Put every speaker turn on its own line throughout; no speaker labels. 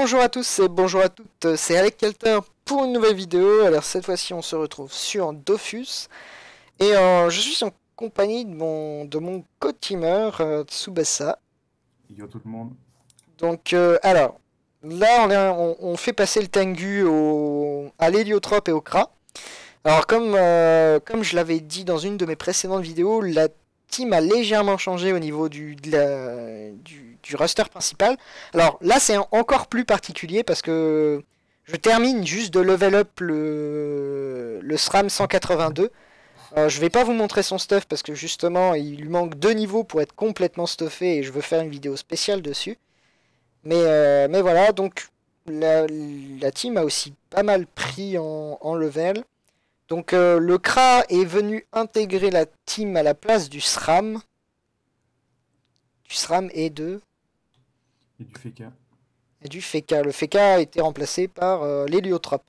Bonjour à tous et bonjour à toutes, c'est Alec Kelter pour une nouvelle vidéo. Alors cette fois-ci on se retrouve sur Dofus et euh, je suis en compagnie de mon, de mon co-teamer euh, Tsubasa.
Yo tout le monde.
Donc euh, alors, là on, on, fait passer le Tengu au, à l'héliotrope et au Kra. Alors comme, euh, comme je l'avais dit dans une de mes précédentes vidéos, la team a légèrement changé au niveau du, de la, du, du roster principal. Alors là c'est encore plus particulier parce que je termine juste de level up le, le SRAM 182. Euh, je vais pas vous montrer son stuff parce que justement il lui manque deux niveaux pour être complètement stuffé et je veux faire une vidéo spéciale dessus. Mais, euh, mais voilà, donc la, la, team a aussi pas mal pris en, level. Donc euh, le CRA est venu intégrer la team à la place du SRAM. Du SRAM et de...
Et du FECA.
Et du. Le FECA a été remplacé par euh, l'héliotrope.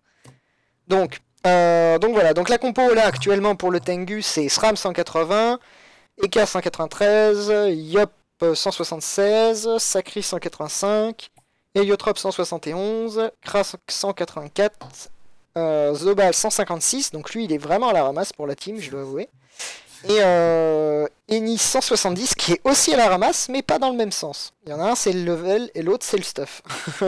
Donc, euh, donc voilà, donc la compo là actuellement pour le Tengu c'est SRAM 180, EK 193, YOP 176, Sacri 185, Héliotrope 171, Kra 184, euh, Zobal 156, donc lui il est vraiment à la ramasse pour la team, je dois avouer. Et euh, Eni 170 qui est aussi à la ramasse, mais pas dans le même sens. Il y en a un c'est le level et l'autre c'est le stuff.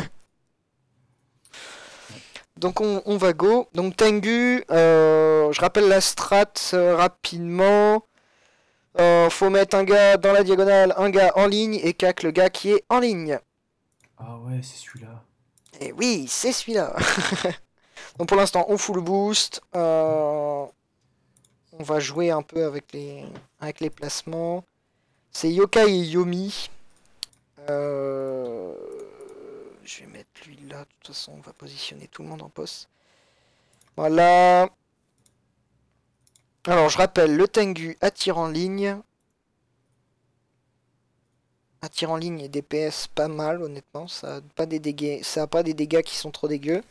donc on, on, va go. Donc Tengu, euh, je rappelle la strat euh, rapidement. Euh, faut mettre un gars dans la diagonale, un gars en ligne et cac le gars qui est en ligne.
Ah ouais, c'est celui-là.
Et oui, c'est celui-là. Donc pour l'instant, on fout le boost. Euh, on va jouer un peu avec les, avec les placements. C'est Yokai et Yomi. Euh, je vais mettre lui là. De toute façon, on va positionner tout le monde en poste. Voilà. Alors, je rappelle, le Tengu attire en ligne. Attire en ligne et DPS pas mal, honnêtement. Ça a pas des dégâts, pas des dégâts qui sont trop dégueux.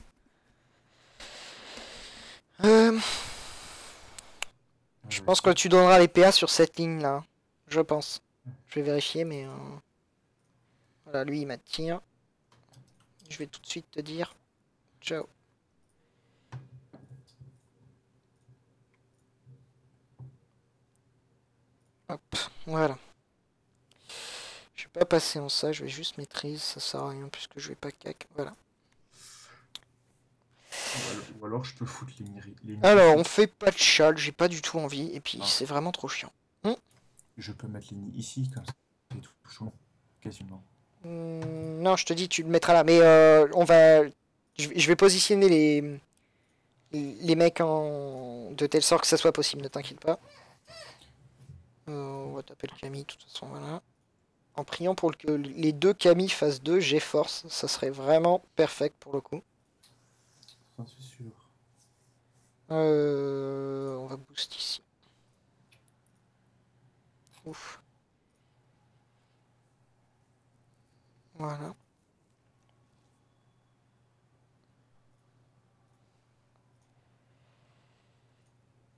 Euh... Je pense que tu donneras les PA sur cette ligne là. Je pense. Je vais vérifier, mais. Euh... Voilà, lui il m'attire. Je vais tout de suite te dire. Ciao. Hop, voilà. Je vais pas passer en ça, je vais juste maîtrise, ça sert à rien puisque je vais pas cac. Voilà.
Ou alors je peux foutre les, les
Alors on fait pas de chal, j'ai pas du tout envie, et puis ah. c'est vraiment trop chiant. Hum
je peux mettre les ici, comme ça, c'est tout chaud, quasiment.
Hum, non, je te dis, tu le mettras là, mais euh, on va... Je vais positionner les... les mecs en... de telle sorte que ça soit possible, ne t'inquiète pas. Euh, on va taper le Camille, de toute façon, voilà. En priant pour que les deux Camille fassent deux G-Force, ça serait vraiment perfect pour le coup.
J'en suis sûr.
Euh, on va boost ici. Ouf. Voilà.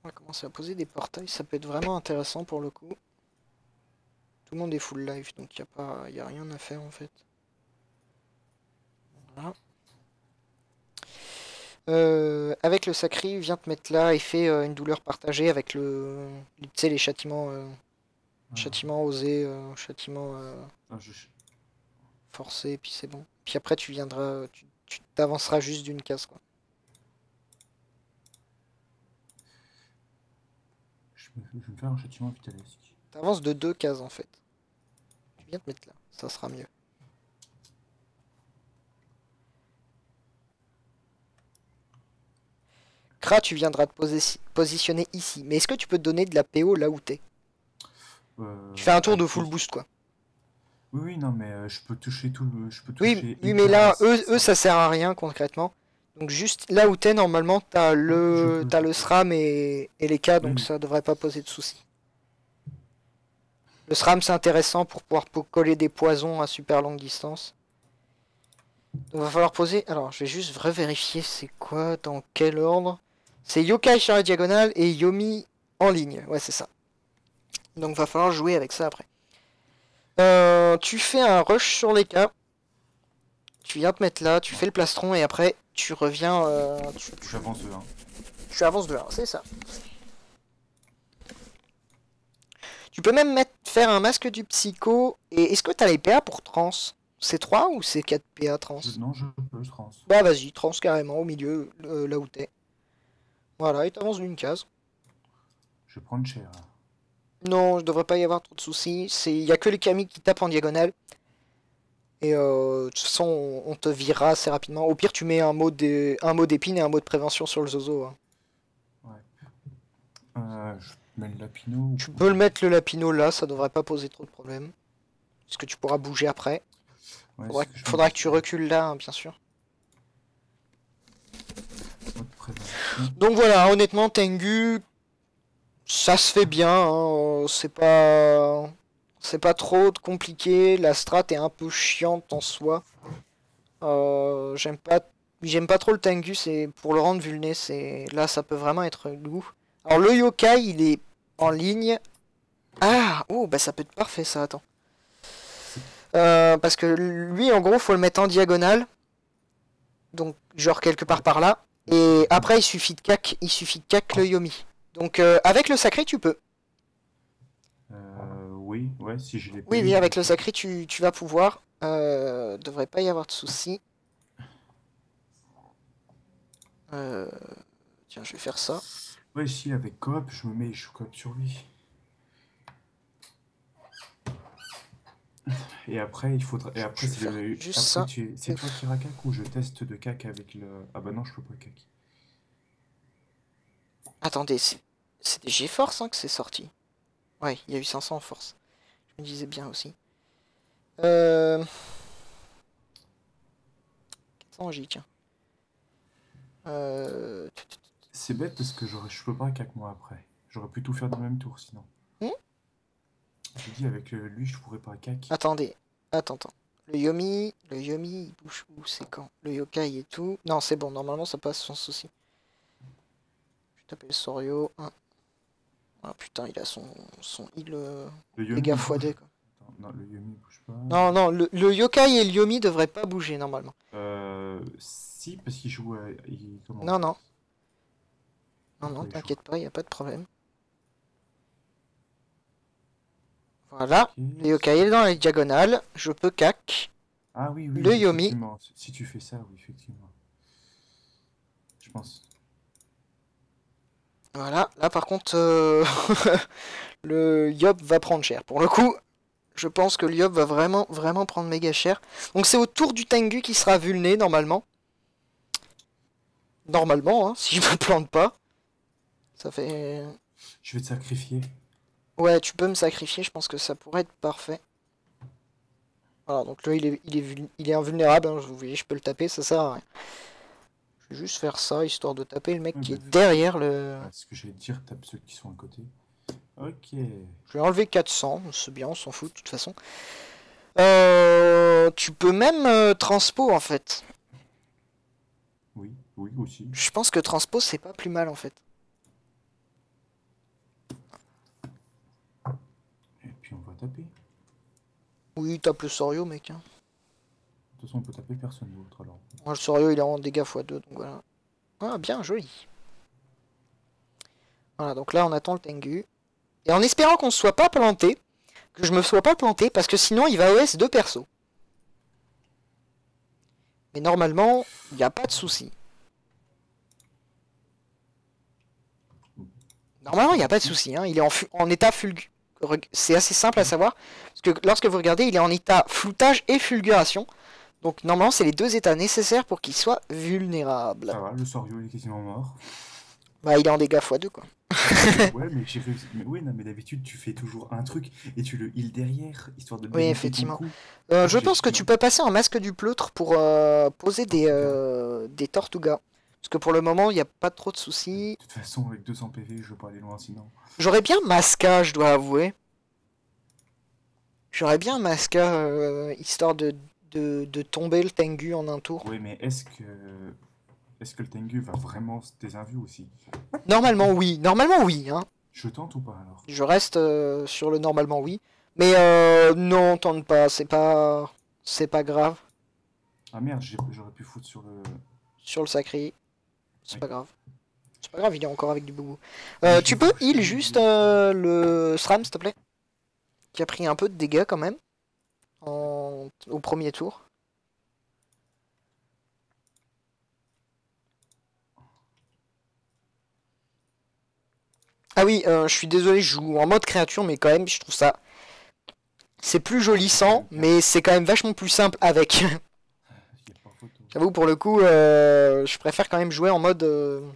On va commencer à poser des portails, ça peut être vraiment intéressant pour le coup. Tout le monde est full life, donc il n'y a, pas, y a rien à faire en fait. Voilà. Euh, avec le sacri, viens te mettre là et fais euh, une douleur partagée avec le, tu sais, les châtiments, euh, ah. châtiments osés, euh, châtiments
ah, je...
forcés, puis c'est bon. Puis après tu viendras, tu t'avanceras juste d'une case quoi.
Je, me, je vais me faire un châtiment pittoresque.
T'avances de deux cases en fait. Tu viens te mettre là, ça sera mieux. Kra, tu viendras te posi positionner ici. Mais est-ce que tu peux te donner de la PO là où t'es?
Euh,
Tu fais un tour de full boost quoi.
Oui, oui, non, mais euh, je peux toucher tout le... Je peux toucher
oui, oui, mais là, eux, eux, ça sert à rien concrètement. Donc juste là où t'es, normalement, t'as le, as le SRAM et, et les cas, donc oui. ça devrait pas poser de soucis. Le SRAM, c'est intéressant pour pouvoir coller des poisons à super longue distance. Donc va falloir poser... Alors, je vais juste revérifier c'est quoi, dans quel ordre. C'est Yokai sur la diagonale et Yomi en ligne. Ouais, c'est ça. Donc va falloir jouer avec ça après. Euh, tu fais un rush sur les cas. Tu viens te mettre là, tu fais le plastron et après tu reviens. euh, tu,
J'avance de 1.
tu avances de 1, c'est ça. Tu peux même mettre, faire un masque du psycho. Et est-ce que t'as les PA pour trans? C'est 3 ou c'est 4 PA trans?
Non, je peux, trans.
Bah vas-y, trans carrément au milieu, euh, là où t'es. Voilà, et t'avances d'une case.
Je vais prendre cher.
Non, je devrais pas y avoir trop de soucis. C'est, y a que les Kami qui tapent en diagonale. Et euh, de toute façon, on, on te virera assez rapidement. Au pire, tu mets un mot d'épine et un mot de prévention sur le zozo. hein.
Euh, je mets le lapino. ou-
Tu peux le mettre le lapino là, ça devrait pas poser trop de problèmes. Parce que tu pourras bouger après.
Ouais,
Faudra,
que
faudra tu recules là, hein, bien sûr. Donc voilà, honnêtement, Tengu, ça se fait bien. hein, C'est pas, c'est pas trop compliqué. La strat est un peu chiante en soi. Euh, j'aime pas, trop le Tengu. C'est pour le rendre vulné. C'est là, ça peut vraiment être loup. Alors le yokai, il est en ligne. Ah, oh, bah ça peut être parfait ça. Attends. Euh, parce que lui, en gros, faut le mettre en diagonale. Donc, genre quelque part par là. Et après, il suffit de cac, il suffit de cac le Yomi. Donc, euh, avec le sacré, tu peux.
Euh, oui, ouais, si je l'ai pas
Oui, oui, avec le sacré, tu, tu vas pouvoir. Euh, devrait pas y avoir de soucis. Euh, tiens, je vais faire ça.
Ouais, si, avec coop, je me mets, je coop sur lui. Et après, il faudra. Et après, c'est le- toi qui iras cac ou je teste de cac avec le. Ah bah non, je peux pas cac.
Attendez, c'est des GeForce hein, que c'est sorti. Ouais, il y a eu 500 en force. Je me disais bien aussi. Euh... 400 J, tiens. Euh...
C'est bête parce que j'aurais, je peux pas cac moi après. J'aurais pu tout faire dans le même tour sinon. J'ai dit avec euh, lui, je pourrais pas cac.
Attendez, attends, attends. Le Yomi, le Yomi, il bouge où? C'est quand? Le Yokai et tout. Non, c'est bon, normalement ça passe sans souci. Je vais taper le Sorio. Ah, Ah, putain, il a son, son heal euh,
il
x2 quoi.
Attends, non, le Yomi bouge pas.
Non, non, le, le Yokai et le Yomi devraient pas bouger normalement.
Euh, si, parce qu'il joue à. il- comment
Non, non. Non, non,
il
t'inquiète pas, y a pas de problème. Voilà,
Ok.
le Yokai est dans la diagonale, je peux cac.
Ah oui, oui.
Le
oui,
Yomi.
Si tu fais ça, oui, effectivement. Je pense.
Voilà, là par contre, euh, le Yob va prendre cher. Pour le coup, je pense que le Yob va vraiment, vraiment prendre méga cher. Donc c'est au tour du Tengu qui sera vulné normalement. Normalement, hein, si je me plante pas. Ça fait...
Je vais te sacrifier.
Ouais, tu peux me sacrifier, je pense que ça pourrait être parfait. Voilà, donc là il est, il est, il est invulnérable, hein, vous voyez, je peux le taper, ça sert à rien. Je vais juste faire ça, histoire de taper le mec
Ouais,
qui
bah,
est derrière le...
Ouais, ce que j'allais dire, tape ceux qui sont à côté. Ok.
Je vais enlever 400, c'est bien, on s'en fout de toute façon. Euh, tu peux même euh, transpo en fait.
Oui, oui aussi.
Je pense que transpo c'est pas plus mal en fait.
Et puis on va taper.
Oui, tape le Sorio mec. hein.
De toute façon, on peut taper personne d'autre alors.
Moi le Sorio il est en dégâts x2 donc voilà. Ah bien, joli. Voilà, donc là on attend le Tengu. Et en espérant qu'on ne soit pas planté, que je me sois pas planté, parce que sinon il va OS deux persos. Mais normalement, il n'y a pas de souci. Normalement, il n'y a pas de souci. hein. Il est en état fulgu. C'est assez simple à savoir. Parce que lorsque vous regardez, il est en état floutage et fulguration. Donc normalement, c'est les deux états nécessaires pour qu'il soit vulnérable.
Ça va, le Sorio il est quasiment mort.
Bah, il est en dégâts x2 quoi.
ouais, mais j'ai réussi. Mais ouais, non, mais d'habitude, tu fais toujours un truc et tu le heal derrière, histoire de.
Oui, effectivement. Euh, je
J'ai-
pense que tu peux passer en masque du pleutre pour euh, poser des, euh, des tortugas. Parce que pour le moment, il n'y a pas trop de soucis.
De toute façon, avec 200 PV, je veux pas aller loin sinon.
J'aurais bien Masca, je dois avouer. J'aurais bien Masca, euh, histoire de, de, de tomber le Tengu en un tour.
Ouais, mais est-ce que. Est-ce que le Tengu va vraiment se désinvue aussi?
Normalement, oui. Normalement, oui. Hein.
Je tente ou pas alors?
Je reste euh, sur le normalement, oui. Mais euh, non, tente pas. C'est pas, c'est pas grave.
Ah merde, j'aurais pu foutre sur le.
sur le sacré. C'est
Oui.
pas grave. C'est pas grave, il est encore avec du boubou. Euh, tu peux heal juste euh, le SRAM, s'il te plaît Qui a pris un peu de dégâts quand même. En... Au premier tour. Ah oui, euh, je suis désolé, je joue en mode créature, mais quand même, je trouve ça. C'est plus joli sans, mais c'est quand même vachement plus simple avec.
Il y a pas photo.
J'avoue, pour le coup, euh, je préfère quand même jouer en mode, euh,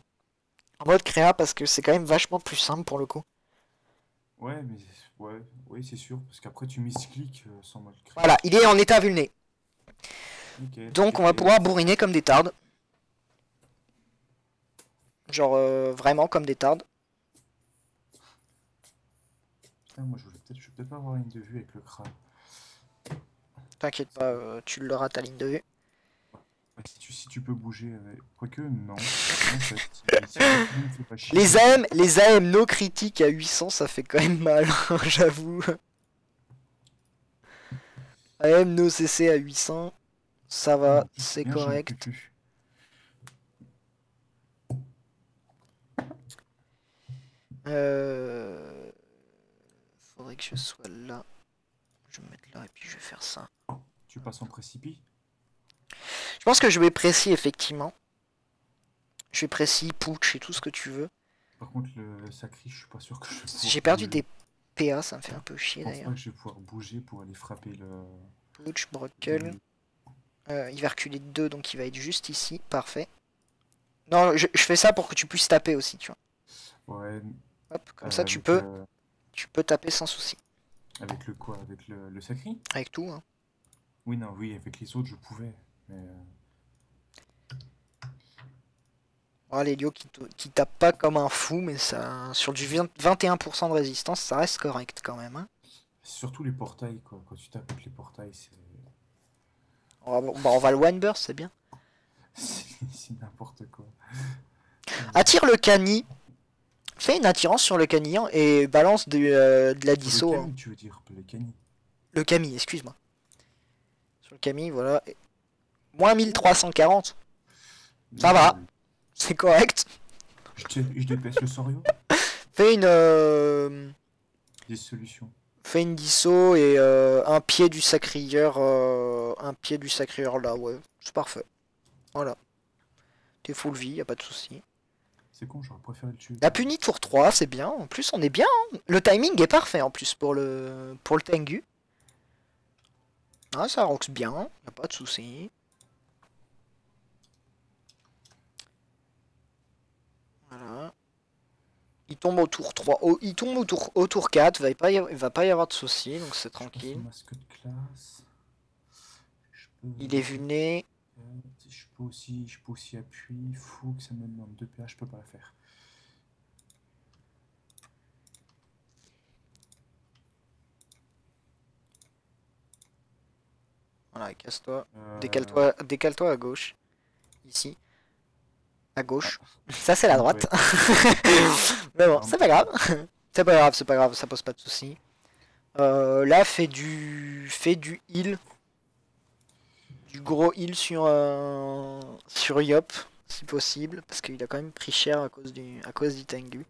en mode créa parce que c'est quand même vachement plus simple pour le coup.
Ouais, mais ouais, oui, c'est sûr, parce qu'après tu miscliques euh, sans mal créer.
Voilà, il est en état vulné. Donc on va pouvoir bourriner comme des tardes. Genre euh, vraiment comme des tardes.
Putain, moi je voulais peut-être, je vais peut-être pas avoir une de vue avec le crâne.
T'inquiète pas, tu l'auras ta ligne de vue.
Si tu, si tu peux bouger, avec... quoique non. En fait, si- si le me fait pas chier,
Les AM, les AM no critiques à 800, ça fait quand même mal, j'avoue. AM no CC à 800, ça va, c'est correct. Euh... Faudrait que je sois là. Je vais me mettre là et puis je vais faire ça.
Tu passes en précipi
Je pense que je vais précis effectivement. Je vais précis, putsch et tout ce que tu veux.
Par contre, le sacri, je suis pas sûr que je
J'ai perdu des PA, ça me fait un peu chier
Je pense pas
d'ailleurs.
que je vais pouvoir bouger pour aller frapper le.
Putsch, Brockle. Euh, il va reculer de 2 donc il va être juste ici. Parfait. Non, je, je fais ça pour que tu puisses taper aussi, tu vois.
Ouais.
Hop, comme
euh,
ça tu
avec,
peux,
euh,
tu peux taper sans souci.
avec le quoi? Avec le, le sacri?
Avec tout, hein.
Oui, non, oui, avec les autres, je pouvais. Mais. euh,
Oh, l'Helio qui, te- qui tape pas comme un fou, mais ça sur du 20 21% de résistance, ça reste correct quand même. hein.
Surtout les portails, quoi. Quand tu tapes les portails, c'est.
On va, bah, on va le one burst, c'est bien.
C'est n'importe quoi.
Attire le cani. Fais une attirance sur le cani hein, et balance du, euh, de la
Le
disso. hein.
Kami, tu veux dire, le Kami.
Le excuse-moi. Sur le Camille, voilà. Moins 1340, Ça va. C'est correct.
Je, te- je le Sorio
Fais une, euh,
Des solutions.
fais une disso et euh, un pied du sacrieur. euh, un pied du sacrieur là, ouais. C'est parfait. Voilà. T'es full vie, y a pas de souci.
C'est con, j'aurais préféré le tuer.
La puni tour 3, c'est bien. En plus, on est bien. hein. Le timing est parfait en plus pour le, pour le Tengu. Ah, ça rox bien, y a pas de souci. Voilà. Il tombe au tour 3. au- il tombe au tour, au tour 4. Va pas y avoir- il va pas y avoir de souci, donc c'est tranquille. Il est vu né.
Je peux aussi, je peux aussi appuyer. Faut que ça me demande 2 PA, je peux pas la faire.
Voilà, casse-toi.
Euh,
Décale-toi décale-toi à gauche. Ici. À gauche. Ça, c'est la droite. Mais bon, c'est pas grave. C'est pas grave, c'est pas grave, ça pose pas de soucis. Euh, là, fais du, fais du heal. Du gros heal sur, euh, sur Yop, si possible. Parce qu'il a quand même pris cher à cause du, à cause du Tengu.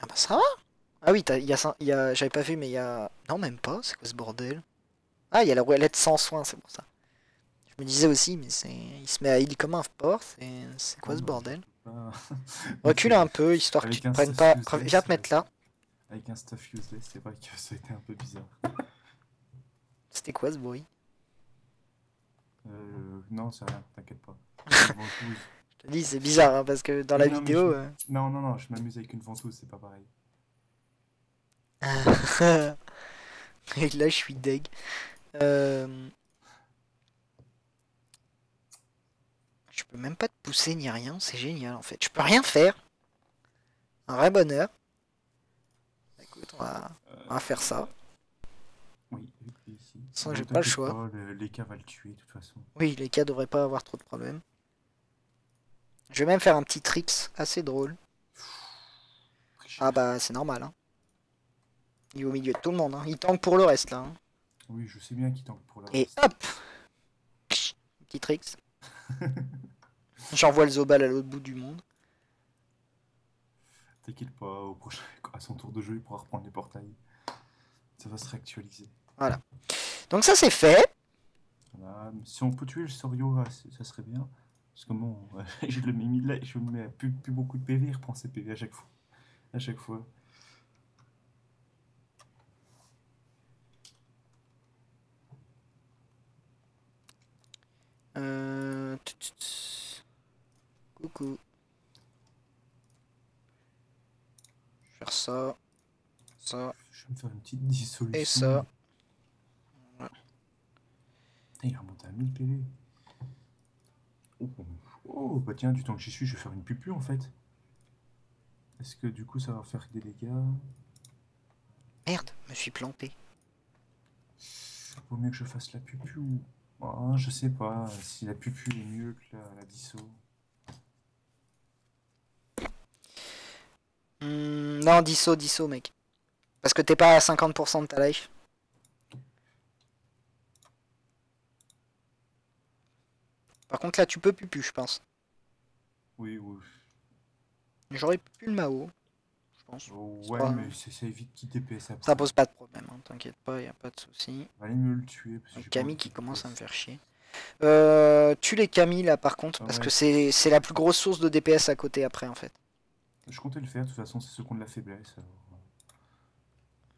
Ah bah ça va Ah oui, t'as- il y a, cin- il y a j'avais pas vu, mais il y a... Non, même pas, c'est quoi ce bordel? Ah, il y a la roulette sans soin, c'est pour ça. Je me disais aussi, mais c'est, il se met à heal comme un porc, c'est, c'est quoi ce bordel?
Ah.
Recule un peu, histoire que tu
un
prennes pas...
useless,
Viens te mettre là.
Avec un stuff useless, c'est vrai que ça a été un peu bizarre.
C'était quoi ce bruit?
Euh, non, c'est rien, t'inquiète pas.
Je te dis, c'est bizarre, hein, parce que dans la
Non,
vidéo...
je-
euh,
Non, non, non, je m'amuse avec une ventouse, c'est pas pareil.
Et là, je suis deg. Euh, peux même pas te pousser ni rien, c'est génial en fait. Je peux rien faire. Un vrai bonheur. Écoute, on va, on va faire ça.
Oui, ici.
Sans j'ai pas le choix.
pas, le- les cas va le tuer de toute façon.
Oui, les cas devraient pas avoir trop de problèmes. Je vais même faire un petit tricks assez drôle. Ah bah c'est normal. Hein. Il est au milieu de tout le monde. Hein. Il tank pour le reste là. hein.
Oui, je sais bien qui tank pour la
Et
reste.
hop Petit tricks. J'envoie le Zobal à l'autre bout du monde.
T'inquiète pas, au prochain, à son tour de jeu, il pourra reprendre les portails. Ça va se réactualiser.
Donc ça c'est fait.
Voilà. Si on peut tuer le Sorio, c'est- ça serait bien. Parce que bon, je le mets mis là, je me mets à plus, plus beaucoup de PV, il reprend ses PV à chaque fois. À chaque fois.
Euh... Coucou. Je vais faire ça. Ça.
Je vais me faire une petite dissolution.
Et ça. Voilà.
Putain, il a remonté à 1000 PV. Oh, oh, bah tiens, du temps que j'y suis, je vais faire une pupu en fait. Est-ce que du coup ça va faire des dégâts?
Merde, me suis planté.
Vaut mieux que je fasse la pupu ou. Ah, je sais pas si la pupu est mieux que la, la disso.
Hmm, non, disso, disso, mec. Parce que t'es pas à 50% de ta life. Par contre, là, tu peux pupu, je pense.
Oui, oui.
J'aurais pu le Mao, je pense.
Oh, ouais,
pas-
mais c'est- ça évite qu'il DPS après.
Ça pose pas de problème, hein, t'inquiète pas, y a pas de souci.
Allez mieux le tuer. Parce que
Camille qui commence à me faire chier. Euh, tue les Camille là par contre,
Ah
parce
ouais.
que c'est la plus grosse source de DPS à côté après en fait.
Je comptais le faire, de toute façon, c'est ceux qui ont de la faiblesse.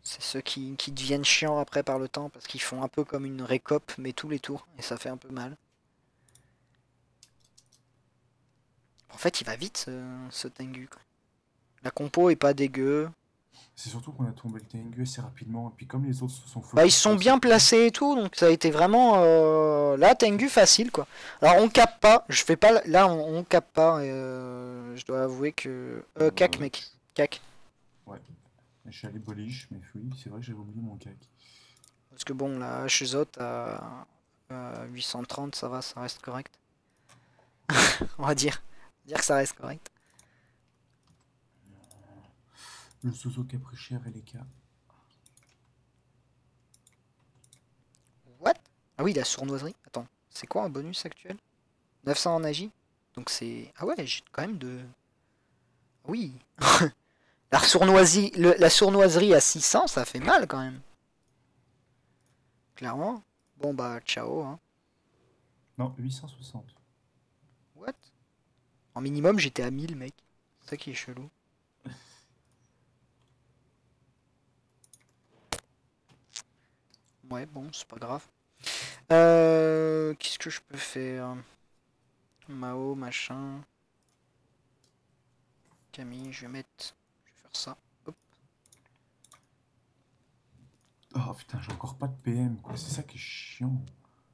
C'est ceux qui, qui deviennent chiants après par le temps parce qu'ils font un peu comme une récope mais tous les tours et ça fait un peu mal. En fait il va vite ce, ce Tengu. La compo est pas dégueu.
C'est surtout qu'on a tombé le Tengu assez rapidement, et puis comme les autres se sont
Bah ils sont bien placés et tout donc ça a été vraiment euh, là Tengu facile quoi. Alors on capte pas, je fais pas là on, on capte pas euh, je dois avouer que euh, cac
Ouais.
mec, cac.
Je suis allé boliche, mais oui, c'est vrai que j'avais oublié mon cac.
Parce que bon, la Hzot à, à 830, ça va, ça reste correct. On va dire. dire que ça reste correct.
Le qui a pris cher et les cas.
What? Ah oui, la sournoiserie. Attends, c'est quoi un bonus actuel? 900 en agi Donc c'est... Ah ouais, j'ai quand même de... Oui la, sournoiserie, le- la sournoiserie à 600, ça fait mal quand même. Clairement. Bon bah, ciao. Hein.
Non, 860.
What? En minimum, j'étais à 1000, mec. C'est ça qui est chelou. Ouais, bon, c'est pas grave. Euh, Qu'est-ce que je peux faire? Mao, machin. Camille, je vais mettre... Je vais faire ça. Hop.
Oh putain, j'ai encore pas de PM, quoi. C'est ça qui est chiant.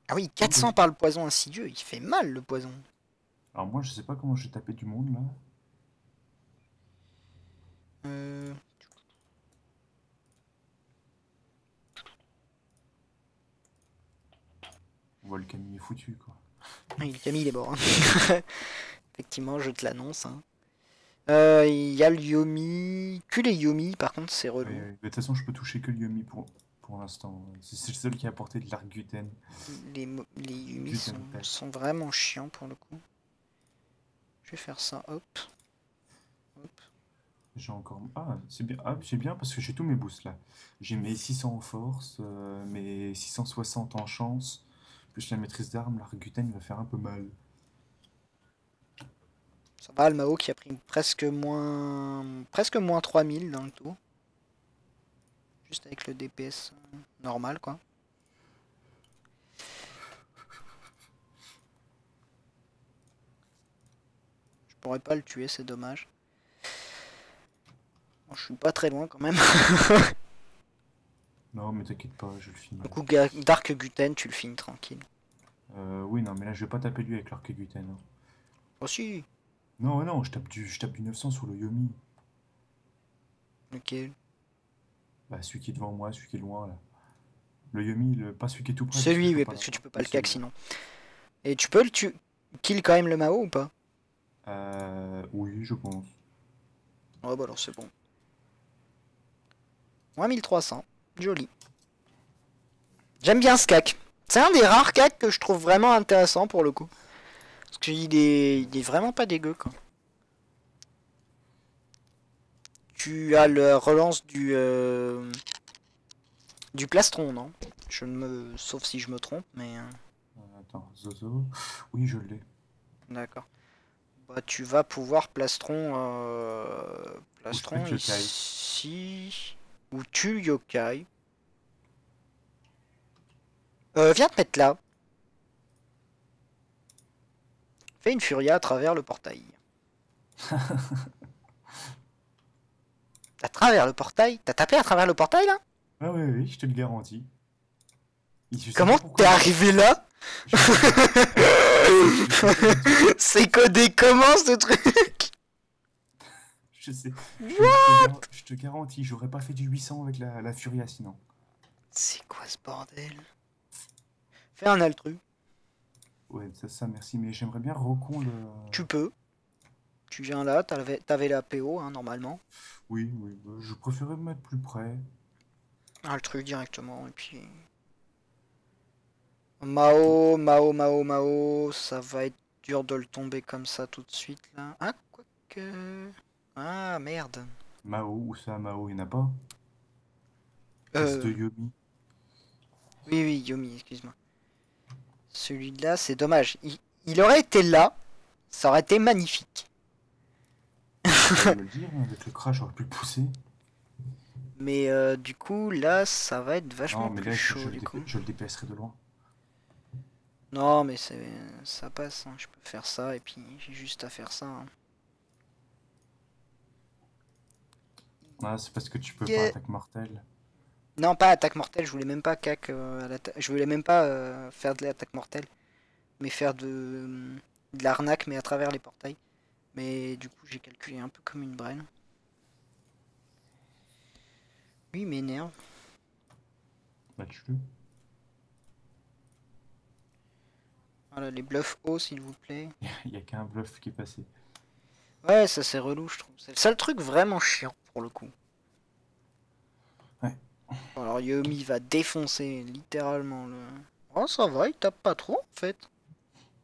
Ah oui, 400 par le poison insidieux. Il fait mal, le poison.
Alors moi, je sais pas comment je vais taper du monde, là.
Euh...
On voit le Camille est foutu, quoi.
Oui, Camille il est mort. hein. Effectivement, je te l'annonce. hein. Euh, Il y a le Yomi. Que les Yomi, par contre, c'est relou.
De toute façon, je peux toucher que le Yomi pour, pour l'instant. C'est le seul qui a apporté de l'arguten.
Les, les
Putain,
sont, sont vraiment chiants pour le coup. Je vais faire ça, hop. Hop.
J'ai encore. Ah, c'est bien. Ah, c'est bien parce que j'ai tous mes boosts là. J'ai mes 600 en force, euh, mes 660 en chance, plus la maîtrise d'armes. L'arguten il va faire un peu mal.
Ça va, le Mao qui a pris presque moins presque moins 3000 dans le tour. Juste avec le DPS normal, quoi. Je pourrais pas le tuer, c'est dommage. Je suis pas très loin quand même.
Non, mais t'inquiète pas, je le finis.
Du coup, Dark Guten, tu le finis tranquille.
Euh, oui, non, mais là je vais pas taper lui avec l'arguten. hein.
Oh si,
Non, non, je tape du, je tape du 900 sur le Yomi.
ok.
Bah, celui qui est devant moi, celui qui est loin là. Le Yomi, le, pas celui qui est tout près.
C'est
parce que
lui,
je peux
oui, parce que tu peux pas le cac sinon. Et tu peux le tu kill quand même le Mao ou pas?
Euh, oui, je pense.
Oh bah alors c'est bon. Moins 1300, joli. J'aime bien ce cac. C'est un des rares cacs que je trouve vraiment intéressant pour le coup. Parce qu'il est, il est vraiment pas dégueu quoi. Tu as le relance du euh, du plastron, non? Je ne me, sauf si je me trompe, mais euh,
Attends, Zozo. Oui, je l'ai.
d'accord. Bah, tu vas pouvoir plastron, euh, plastron ici ou tu yokai. Euh, viens te mettre là. Fais une furia à travers le portail. à travers le portail? T'as tapé à travers le portail là?
Ah oui, oui, je te le garantis.
Comment t'es arrivé là? C'est codé comment ce truc
Je sais. Je, je te gar- je te garantis, j'aurais pas fait du 800 avec la, la Furia sinon.
C'est quoi ce bordel? Fais un altru.
Ouais, ça, ça merci, mais j'aimerais bien recon le.
Tu peux. Tu viens là, t'avais la PO hein, normalement.
Oui, oui, bah, je préférais me mettre plus près.
Altru directement et puis. Mao, Mao, Mao, Mao, ça va être dur de le tomber comme ça tout de suite là. Ah, quoique. Ah merde.
Mao, ou ça, Mao, il n'y en a pas?
Euh,
de Yomi.
Oui, oui, Yomi, excuse-moi. Celui-là, c'est dommage. Il, il aurait été là, ça aurait été magnifique.
Je peux me le dire, hein, avec le crash, j'aurais pu le pousser.
Mais euh, du coup, là, ça va être vachement
Non, mais
plus
là,
chaud
je le
du coup.
je le déplacerai de loin.
Non, mais c'est ça passe. hein. Je peux faire ça et puis j'ai juste à faire ça. hein.
Ah, c'est parce que tu peux
Yeah.
pas attaque mortelle.
Non, pas attaque mortelle. Je voulais même pas cac. euh, je voulais même pas euh, faire de l'attaque mortelle, mais faire de, de l'arnaque, mais à travers les portails. Mais du coup, j'ai calculé un peu comme une brêle. Oui, il m'énerve.
Bah, tue-le.
Voilà, les bluffs hauts, s'il vous plaît.
Il y a qu'un bluff qui est passé.
Ouais, ça c'est relou, je trouve. C'est le seul truc vraiment chiant pour le coup.
Ouais.
Alors Yomi va défoncer littéralement le. Oh, ça va, il tape pas trop en fait.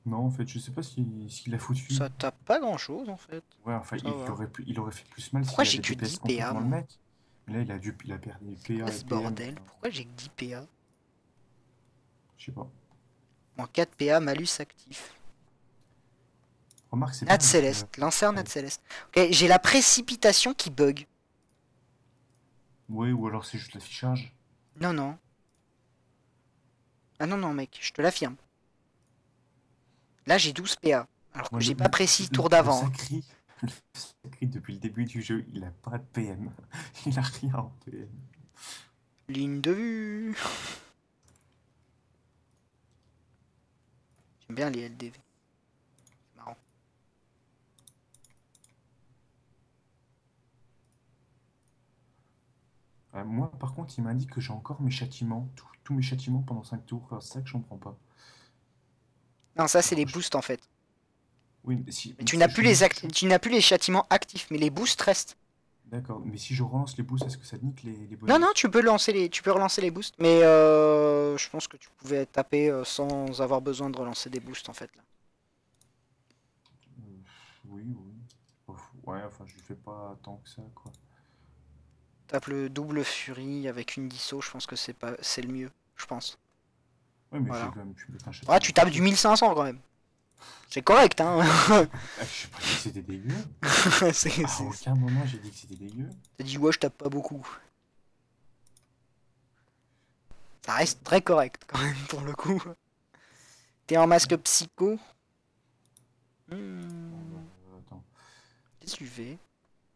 Non, en fait, je sais pas si- s'il a foutu.
Ça tape pas grand chose en fait.
Ouais, enfin, il aurait, pu, il aurait fait plus mal
Pourquoi j'ai que
DPS
10 PA,
le mec. Là, il a, dû, il a perdu PA
Quoi ce bordel Pourquoi j'ai que 10 PA
Je sais pas.
Moins 4 PA, malus actif.
Remarque, c'est.
Nat Céleste, lancer Nat
ouais.
Céleste. Ok, j'ai la précipitation qui bug.
Ouais, ou alors c'est juste l'affichage.
Non, non. Ah non, non, mec, je te l'affirme. Là, j'ai 12 PA. Alors que j'ai pas précis
le-
tour d'avant. hein.
Sacri, Sacri, depuis le début du jeu, il a pas de PM. Il a rien en PM.
Ligne de vue. J'aime bien les LDV. C'est marrant.
Euh, moi, par contre, il m'indique que j'ai encore mes châtiments, tous- tous mes châtiments pendant 5 tours. Alors, C'est ça que je comprends pas.
Non, ça c'est les boosts en fait.
Oui, mais si.
Mais tu n'as plus les
nique-
act- tu n'as plus les châtiments actifs, mais les boosts restent.
D'accord, mais si je relance les boosts, est-ce que ça nique les, les bonus?
Non, non, tu peux lancer les, tu peux relancer les boosts, mais euh, je pense que tu pouvais taper euh, sans avoir besoin de relancer des boosts en fait. Là.
Euh, oui, oui. Ouf, Ouais, enfin, je fais pas tant que ça, quoi.
Tape le double furie avec une disso, je pense que c'est pas, c'est le mieux, je pense.
Ouais, mais
Voilà.
quand même mettre un
Ah, tu tapes du 1500 quand même. C'est correct, hein.
Ah, je sais pas si c'était dégueu.
C'est-
À
c'est-
aucun moment j'ai dit que c'était dégueu.
T'as dit ouais je tape pas beaucoup. Ça reste très correct quand même pour le coup. T'es en masque psycho? Hmm,
Euh, attends.
SUV.
Ben,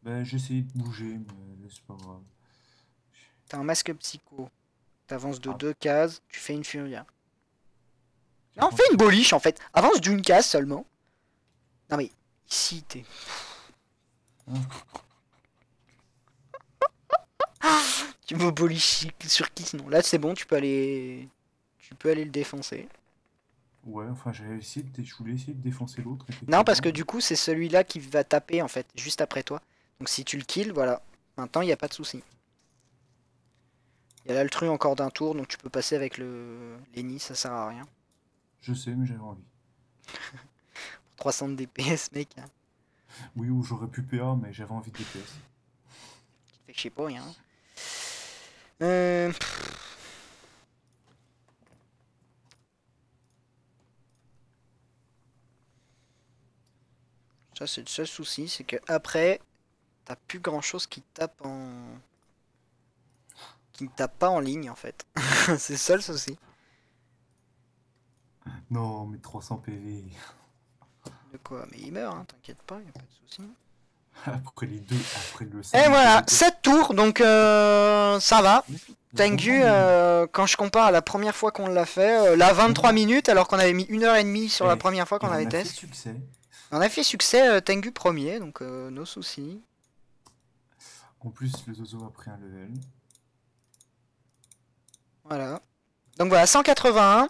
j'ai essayé de bouger, mais c'est pas grave.
T'as un masque psycho. T'avances de
Ah.
deux cases, tu fais une furia. Non, fais une boliche en fait. Avance d'une case seulement. Non mais ici t'es. tu veux boliche sur qui sinon Là c'est bon, tu peux aller. Tu peux aller le défoncer.
Ouais, enfin, j'avais essayé de... je voulais essayer de défoncer l'autre.
Non, parce que du coup, c'est celui-là qui va taper en fait, juste après toi. Donc si tu le kills, voilà. Maintenant, il n'y a pas de souci. Il y a l'altru encore d'un tour, donc tu peux passer avec le Lenny, ça sert à rien.
Je sais, mais j'avais envie.
300 de DPS, mec. Hein.
Oui, ou j'aurais pu PA, mais j'avais envie de DPS.
Fait que je sais pas rien. Euh... Ça, c'est le seul souci, c'est que après, t'as plus grand chose qui tape en. qui ne tape pas en ligne en fait. c'est le seul souci.
Non, mais 300 PV.
De quoi? Mais il meurt, hein, t'inquiète pas, y a pas de souci.
Après les deux, après le
Et voilà, 7 tours, donc euh, ça va. Tengu, euh, quand je compare à la première fois qu'on l'a fait, euh, là 23 minutes alors qu'on avait mis une heure et demie sur la première fois qu'on avait testé. On a fait succès, euh, Tengu premier, donc nos soucis.
En plus, le Zozo a pris un level.
Voilà. Donc voilà, 181.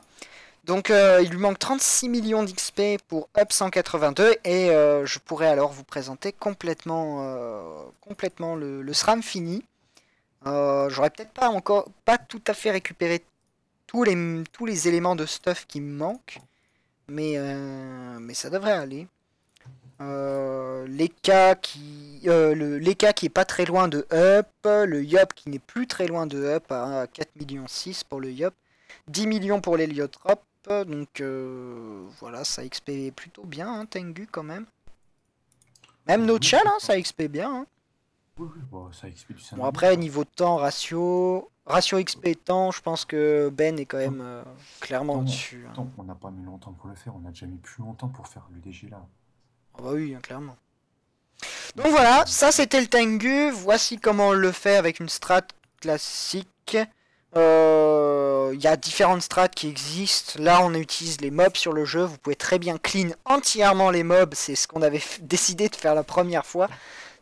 Donc euh, il lui manque 36 millions d'XP pour Up 182 et euh, je pourrais alors vous présenter complètement, euh, complètement le, SRAM fini. J'aurais peut-être pas encore, pas tout à fait récupéré tous les, tous les éléments de stuff qui me manquent, mais, mais ça devrait aller. Euh, L'EK qui, euh, le qui est pas très loin de Up, le Yup qui n'est plus très loin de Up à 4 millions 6 pour le Yup, 10 millions pour l'héliotrope, donc euh, voilà, ça XP plutôt bien, hein, Tengu quand même. Même Nochal, hein, ça XP bien. hein.
Oui, oui, bon, ça XP du
Bon après niveau temps, ratio, ratio XP temps, je pense que Ben est quand même euh, clairement au-dessus. hein.
On n'a pas mis longtemps pour le faire, on a déjà mis plus longtemps pour faire le DG là.
Ah bah oui, hein, clairement. Donc voilà, ça c'était le Tengu. Voici comment on le fait avec une strat classique. Euh, Il y a différentes strats qui existent. Là, on utilise les mobs sur le jeu. Vous pouvez très bien clean entièrement les mobs. C'est ce qu'on avait décidé de faire la première fois.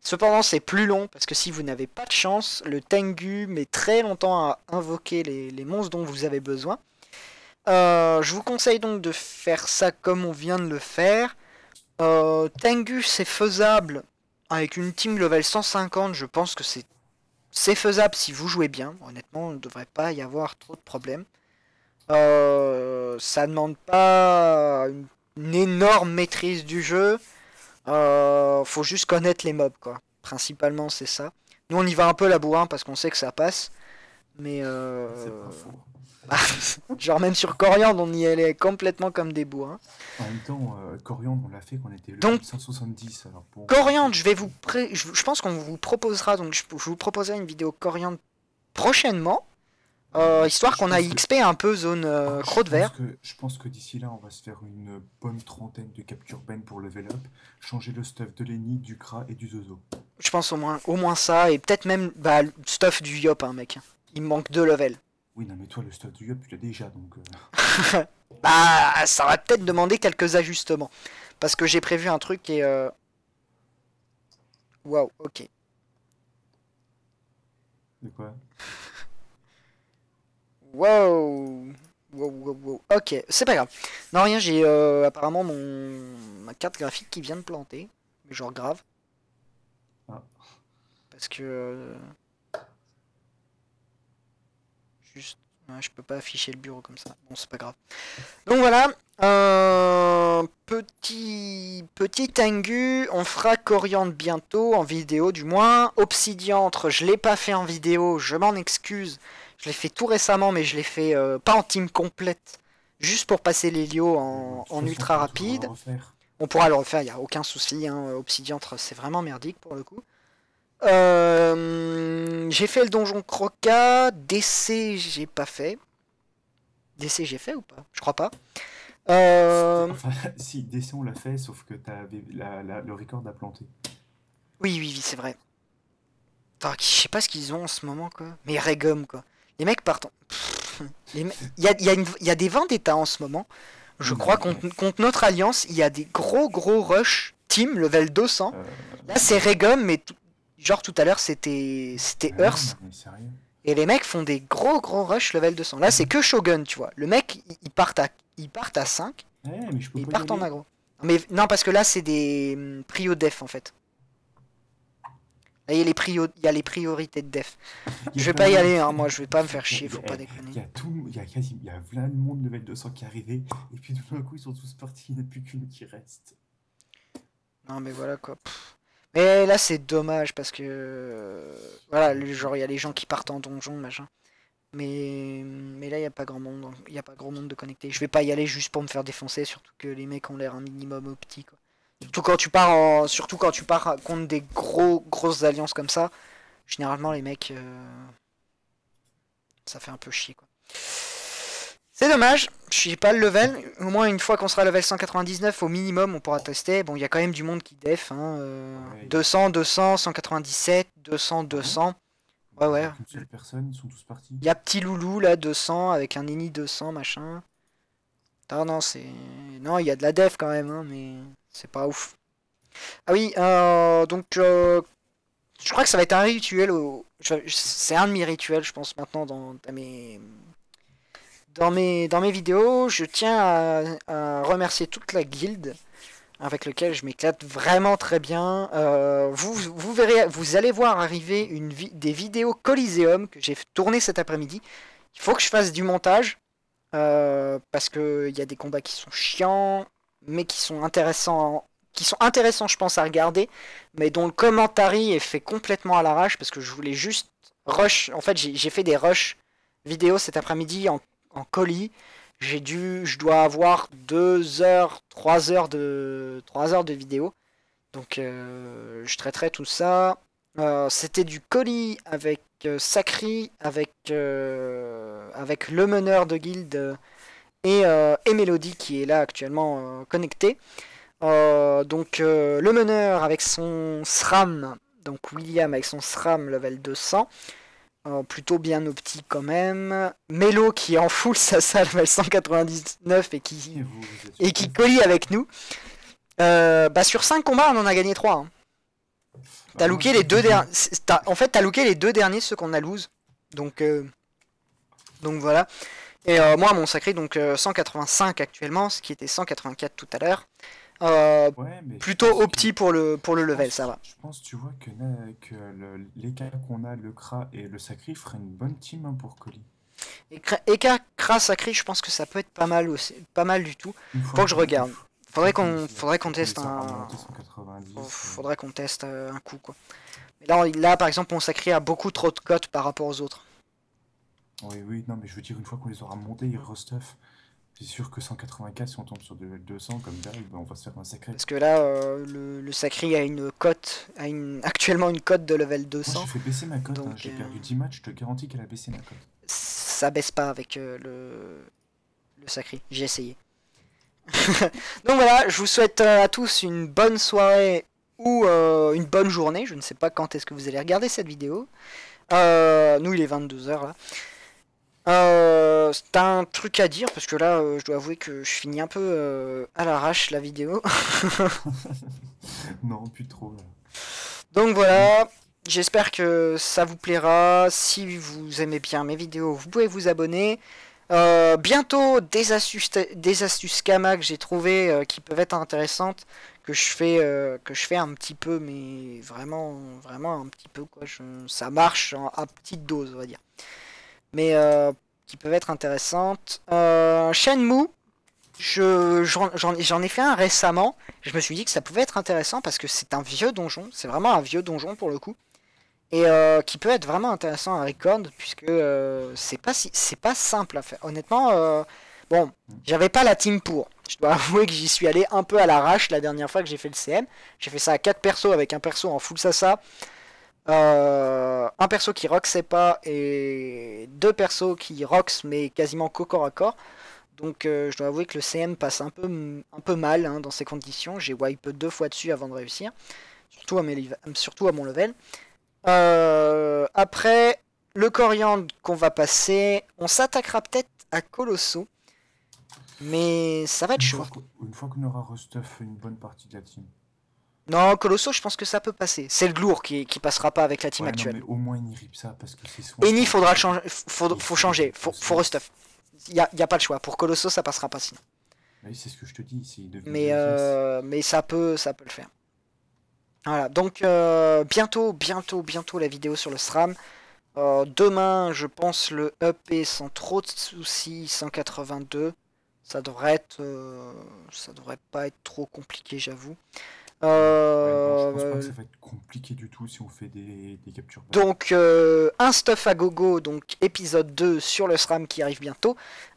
Cependant, c'est plus long parce que si vous n'avez pas de chance, le Tengu met très longtemps à invoquer les, les monstres dont vous avez besoin. Euh, je vous conseille donc de faire ça comme on vient de le faire. Euh, Tengu, c'est faisable avec une team level 150. Je pense que c'est faisable si vous jouez bien. Honnêtement, il ne devrait pas y avoir trop de problèmes. Euh, ça demande pas une, énorme maîtrise du jeu. Euh, faut juste connaître les mobs, quoi. Principalement, c'est ça. Nous, on y va un peu la bourrin parce qu'on sait que ça passe. Mais euh. genre même sur Coriandre, on y allait complètement comme des bourrins.
En même temps, euh, Coriandre, on l'a fait quand on était
Donc-
level 170. Alors bon,
Coriandre, je vais vous pré- je, je pense qu'on vous proposera donc je, je vous proposerai une vidéo Coriandre prochainement, euh, histoire qu'on a
que-
XP un peu zone euh, croc de verre.
que- Je pense que d'ici là, on va se faire une bonne trentaine de capture Ben pour level up, changer le stuff de Lenny, du Kra et du Zozo.
Je pense au moins au moins ça et peut-être même bah, le stuff du Yop, hein, mec. Il me manque deux levels.
Oui, non, mais toi, le stuff du Yup, tu l'as déjà, donc... euh,
Bah, ça va peut-être demander quelques ajustements parce que j'ai prévu un truc est. euh, Waouh, ok.
de quoi?
Wow. Wow, wow, wow. Ok, c'est pas grave. Non, rien, j'ai euh, apparemment mon ma carte graphique qui vient de planter. Mais genre grave.
Ah.
Parce que. euh, Juste. je peux pas afficher le bureau comme ça. Bon, c'est pas grave. Donc voilà. euh, Petit. Petit Tengu. On fera Coriandre bientôt en vidéo, du moins. Obsidiantre, je l'ai pas fait en vidéo. Je m'en excuse. Je l'ai fait tout récemment, mais je l'ai fait euh, pas en team complète, juste pour passer l'hélio en, en ultra rapide. On pourra le refaire, il n'y a aucun souci. Hein. Obsidiantre, c'est vraiment merdique pour le coup. Euh, j'ai fait le donjon croca. DC, j'ai pas fait. DC, j'ai fait ou pas? Je crois pas. Euh,
Enfin, si, DC, on l'a fait, sauf que t'avais la, la- le record a planté.
Oui, oui, oui, c'est vrai. Attends, je sais pas ce qu'ils ont en ce moment, quoi. Mais Regum, quoi. Les mecs partent. me- Il y a, y a une- il y a des vendettas en ce moment. Je crois
mais-
contre, notre alliance, il y a des gros gros rush team level 200.
Euh,
Là, c'est Regum, mais genre tout à l'heure, c'était c'était
ah,
Earth.
non, mais sérieux.
Et les mecs font des gros gros rush level 200. Là, c'est que Shogun, tu vois. Le mec, il- ils partent à, ils partent à 5
Eh, mais je peux
et ils partent en aggro. Mais non, parce que là, c'est des hum, prio def en fait. Là, il y a les, prio- il y a les priorités de def. Je vais pas y aller, hein, moi, je vais pas me faire chier, faut
il y a-
pas
Il y
déconner.
a tout, il y a quasi, il y a plein de monde level 200 qui est arrivé, et puis tout d'un coup ils sont tous partis, il n'y en a plus qu'une qui reste.
Non, mais voilà quoi. Pff. Mais là, c'est dommage parce que. euh, Voilà, genre, il y a les gens qui partent en donjon, machin. Mais, mais là, il n'y a pas grand monde. Il a pas grand monde de connecté. Je vais pas y aller juste pour me faire défoncer, surtout que les mecs ont l'air un minimum opti, quoi. Surtout quand tu pars. Surtout quand tu pars contre des gros grosses alliances comme ça. Généralement, les mecs. euh, Ça fait un peu chier, quoi. C'est dommage, je suis pas le level. Au moins, une fois qu'on sera level 199 au minimum, on pourra tester. Bon, il y a quand même du monde qui def. Hein, euh,
Ouais.
200, 200, 197, 200, 200. Ouais, ouais.
Avec Une seule personne, ils sont tous partis.
Il y a petit loulou là, 200, avec un Nini 200, machin. Non, non, c'est. Non, il y a de la def quand même, hein, mais c'est pas ouf. Ah oui, euh, donc. euh, Je crois que ça va être un rituel. Au... C'est un de mes rituels, je pense, maintenant dans, dans mes. Dans mes, dans mes vidéos, je tiens à, remercier toute la guilde avec lequel je m'éclate vraiment très bien. Euh, vous, vous verrez, vous allez voir arriver une des vidéos Coliseum que j'ai tourné cet après-midi. Il faut que je fasse du montage euh, parce que il y a des combats qui sont chiants, mais qui sont intéressants, qui sont intéressants, je pense, à regarder, mais dont le commentary est fait complètement à l'arrache parce que je voulais juste rush. En fait, j'ai fait des rush vidéo cet après-midi en, en colis. J'ai dû, je dois avoir 2 heures, 3 heures de, 3 heures de vidéo. Donc, euh, je traiterai tout ça. Euh, C'était du colis avec euh, Sacri, avec, avec le meneur de guilde euh, et, et Mélodie qui est là actuellement connecté. Euh, donc, le meneur avec son SRAM, donc William avec son SRAM level 200. Euh, plutôt bien opti quand même. Mélo qui est en full sa salle level 199 et qui,
Et vous, vous êtes
et
sur
qui colie avec nous. Euh, bah sur 5 combats on en a gagné 3. hein. T'as looké
moi,
les deux derniers. En fait t'as looké les deux derniers ceux qu'on a lose. Donc euh, donc voilà. Et moi mon sacré donc euh, 185 actuellement, ce qui était 184 tout à l'heure. Euh,
Ouais, mais je
plutôt
pense que-
opti pour le pour le level
pense-
ça va.
Je pense, tu vois, que, que cas qu'on a, le Kra et le Sacri feraient une bonne team hein, pour Colis.
Et Kra- sacré je pense que ça peut être pas mal aussi, pas mal du tout. Faut que je regarde. Faudrait qu'on
fois
faudrait qu'on teste un
remontés 190,
Faut-
euh,
Faudrait qu'on teste euh, un coup quoi. Mais là, on- là par exemple, on sacré à beaucoup trop de cotes par rapport aux autres.
Oui, oui, non, mais je veux dire, une fois qu'on les aura montés, ils restuff. C'est sûr que 184, si on tombe sur de 200 comme ben, on va se faire un sacré.
Parce que là, euh, le, le sacré a une cote, a une, actuellement une cote de level
Moi,
200.
j'ai fait baisser ma cote, hein, j'ai
euh,
perdu 10 matchs, je te garantis qu'elle a baissé ma cote.
Ça baisse pas avec euh, le, le sacré. J'ai essayé. Donc voilà, je vous souhaite euh, à tous une bonne soirée ou euh, une bonne journée. Je ne sais pas quand est-ce que vous allez regarder cette vidéo. Euh, nous, il est 22h là. Euh, c'est un truc à dire parce que là, euh, je dois avouer que je finis un peu euh, à l'arrache la vidéo.
non, plus trop, là.
Donc voilà, j'espère que ça vous plaira. Si vous aimez bien mes vidéos, vous pouvez vous abonner. Euh, bientôt des astuces, des astuces Kama que j'ai trouvées euh, qui peuvent être intéressantes, que je fais, euh, que je fais un petit peu, mais vraiment, vraiment un petit peu quoi. Je- ça marche en- à petite dose, on va dire. Mais euh, qui peuvent être intéressantes. Euh, Shenmue, je j'en j'en ai- fait un récemment. Je me suis dit que ça pouvait être intéressant parce que c'est un vieux donjon, c'est vraiment un vieux donjon pour le coup, et euh, qui peut être vraiment intéressant à record puisque euh, c'est pas c'est pas simple à faire. Honnêtement, bon, j'avais pas la team pour. Je dois avouer que j'y suis allé un peu à l'arrache la dernière fois que j'ai fait le CM. J'ai fait ça à 4 persos avec un perso en full sasa, euh, un perso qui roxait pas et deux persos qui rox mais quasiment qu'au corps à corps. Donc euh, je dois avouer que le CM passe un peu, un peu mal hein, dans ces conditions. J'ai wipe deux fois dessus avant de réussir. Surtout à, mes live- surtout à mon level. Euh, après, le coriandre qu'on va passer, on s'attaquera peut-être à Colosso. Mais ça va être
Une
chaud.
une fois qu'on aura restuff une bonne partie de la team.
Non, Colosso, je pense que ça peut passer. C'est le Glour qui, qui passera pas avec la team
Ouais, non,
actuelle.
mais au moins il rip ça parce que c'est soit.
Eni, faudra le changer. Faut, faut changer. Faut, faut restuff. Il y a, y a pas le choix. Pour Colosso, ça passera pas sinon.
Oui, c'est ce que je te dis,
Mais, euh, mais ça peut, ça peut le faire. Voilà, donc euh, bientôt, bientôt, bientôt la vidéo sur le SRAM. Euh, demain, je pense le EP sans trop de soucis, 182. Ça devrait être, ça devrait pas être trop compliqué, j'avoue.
Ouais, non, je pense pas que ça va être compliqué du tout si on fait des, des captures.
Donc un stuff à gogo, donc épisode 2 sur le SRAM qui arrive bientôt.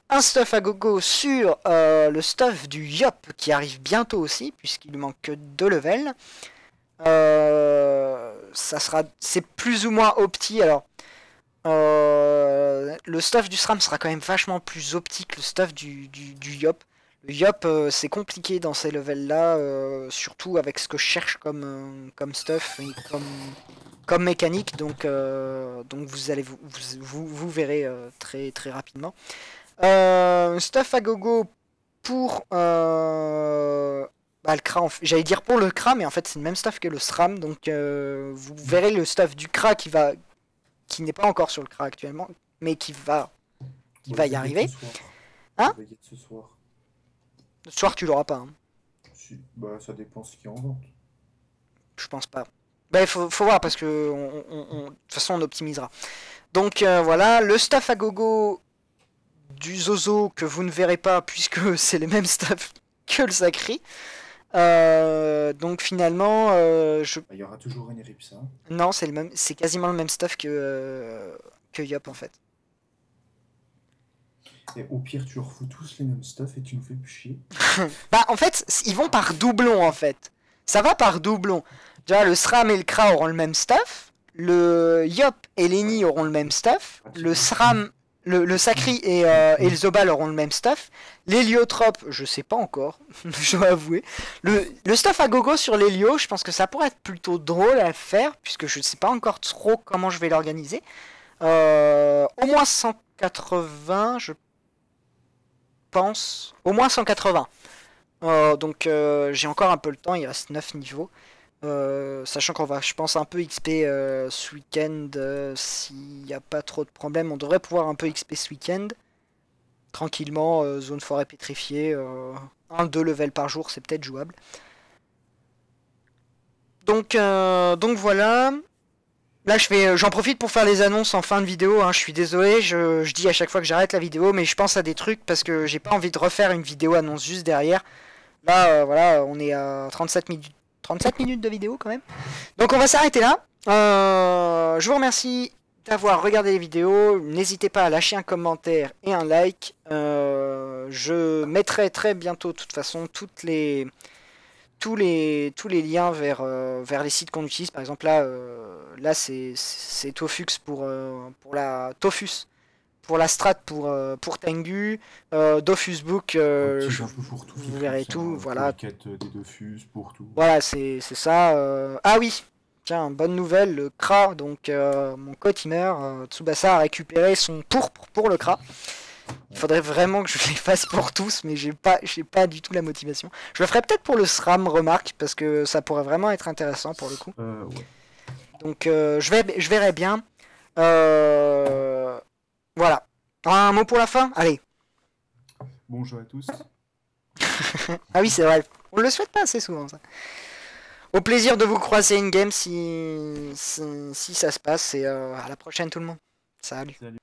Un stuff à gogo sur le stuff du Yop qui arrive bientôt aussi, puisqu'il manque que 2 levels. Euh, ça sera, c'est plus ou moins opti. Alors, euh, le stuff du SRAM sera quand même vachement plus optique que le stuff du, du, Yop. Yop, euh, c'est compliqué dans ces levels-là, surtout avec ce que je cherche comme, comme stuff et comme, comme mécanique. Donc, donc vous allez vous, vous, vous verrez très très rapidement. stuff à gogo pour bah, le CRA, j'allais dire pour le CRA, mais en fait c'est le même stuff que le SRAM, donc euh, vous verrez le stuff du CRA qui va, qui n'est pas encore sur le CRA actuellement, mais qui va, qui va y arriver. Hein? Ce soir. Ce soir tu l'auras pas. Hein.
Bah ça dépend ce qui est en vente.
Je pense pas. Bah il faut, voir parce que de toute façon on optimisera. Donc euh, voilà, le stuff à gogo du Zozo que vous ne verrez pas puisque c'est les mêmes stuff que le sacré. Euh, donc finalement, euh, je...
Il y aura toujours une Eripsa.
Non, c'est le même, c'est quasiment le même stuff que que Yop en fait.
Et au pire, tu refous tous les mêmes stuff et tu nous fais plus chier.
bah en fait, ils vont par doublon en fait. Ça va par doublon. Déjà, le SRAM et le CRA auront le même stuff. Le Yop et l'ENI auront le même stuff. Le SRAM le, Sacri et, euh, et, le Zobal auront le même stuff. L'héliotrope, je sais pas encore, je dois avouer. Le, le stuff à gogo sur l'hélio, je pense que ça pourrait être plutôt drôle à faire, puisque je ne sais pas encore trop comment je vais l'organiser. Euh, au moins 180, je pense. Au moins 180. Euh, donc j'ai encore un peu le temps, il reste 9 niveaux. Euh, sachant qu'on va, je pense, un peu XP euh, ce week-end, euh, s'il n'y a pas trop de problèmes, on devrait pouvoir un peu XP ce week-end. Tranquillement, zone forêt pétrifiée, un 2 levels par jour, c'est peut-être jouable. Donc, donc voilà. Là, je fais, j'en profite pour faire les annonces en fin de vidéo. Hein. Je suis désolé, je, je, dis à chaque fois que j'arrête la vidéo, mais je pense à des trucs parce que j'ai pas envie de refaire une vidéo annonce juste derrière. Là, voilà, on est à 37 minutes 37 minutes de vidéo quand même. Donc on va s'arrêter là. Euh, je vous remercie d'avoir regardé les vidéos. N'hésitez pas à lâcher un commentaire et un like. Euh, je mettrai très bientôt, de toute façon, toutes les, tous, les, tous les liens vers, euh, vers les sites qu'on utilise. Par exemple, là, là c'est Tofux pour, pour la Tofus pour la strat pour, euh, pour Tengu, euh, Dofus Book, euh, vous verrez tout, voilà.
des Dofus, pour tout.
Voilà, c'est ça. Ah oui, tiens, bonne nouvelle, le Kra, donc mon co-teamer, Tsubasa a récupéré son pourpre pour le Kra. Il faudrait vraiment que je les fasse pour tous, mais j'ai pas, pas du tout la motivation. Je le ferai peut-être pour le SRAM, remarque, parce que ça pourrait vraiment être intéressant pour le coup. Donc je, vais, je verrai bien. Euh, voilà. Un mot pour la fin? Allez.
Bonjour à tous.
ah oui, c'est vrai. On le souhaite pas assez souvent, ça. Au plaisir de vous croiser in-game si, si, ça se passe. Et euh, à la prochaine, tout le monde. Salut. Salut.